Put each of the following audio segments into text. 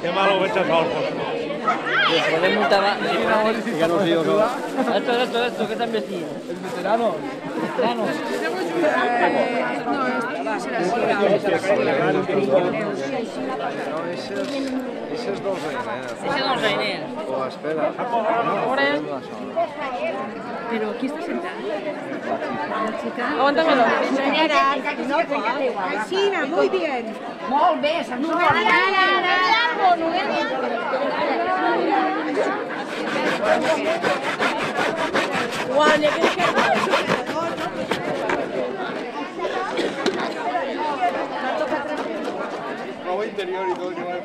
Qué Llámalo Becha Salfos. Les podemos dar... Ya no sé yo. Esto, esto, esto, ¿qué están vestidos? El veterano. No, ese és, ese és dels Ainers. Ese don Jainer. Oh, espera. Pero aquí está sentada. La chica. Aguántamelo. Alcina, muy bien. Molt bé, se'n Guanya, que que interior y todo, lleva de.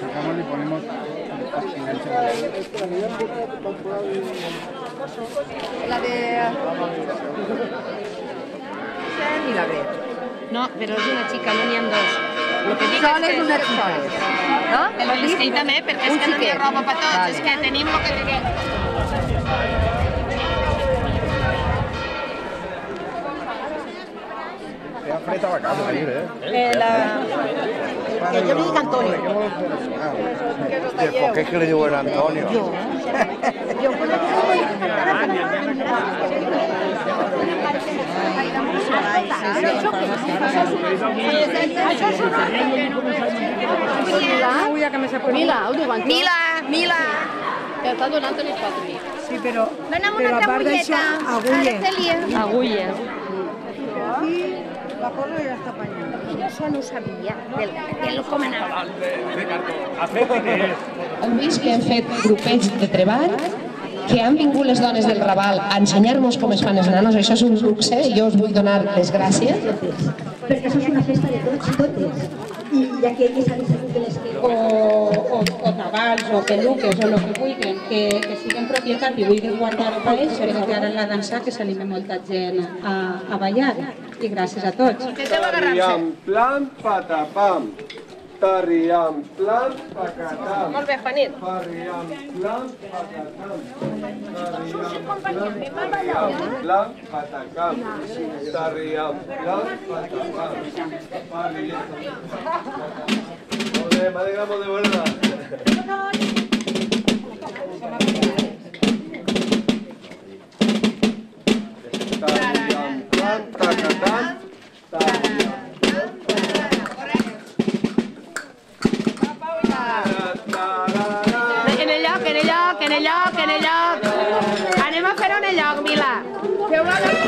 Sacamos y ponemos La de... Sen i la B. No, però és una xica, no n'hi ha dos. Lo que dic Sol és una sola. No? És que també, perquè és que no n'hi ha roba per tots, és que tenim el que tenim. Feia fred a la casa, eh? Eh, la... Que jo li dic Antonio. ¿por qué es que le digo el Antonio? Jo conec Això és una... Mila, ho diuen. Mila, Mila. Que està donant el patri. Sí, però, però una a part d'això, agulleta. agulla. Araceli. Agulla. Aquí la cosa ja està apanyada. Jo això no ho sabia, del, del com anava. Hem vist que hem fet grupets de treball, que han vingut les dones del Raval a ensenyar-nos com es fan els nanos, això és un luxe i jo us vull donar les gràcies. perquè això és una festa de tots i totes. I, i aquí elles han sabut que les que... o, o, o tabals o peluques o el que vulguin, que, que siguin propietat i vulguin guardar-ho per ells, perquè ara en la dansa que s'anima molta gent a, a ballar. y gracias a tots. Tarriamplan, patapam. anem a fer-ho en lloc, Mila. Feu-lo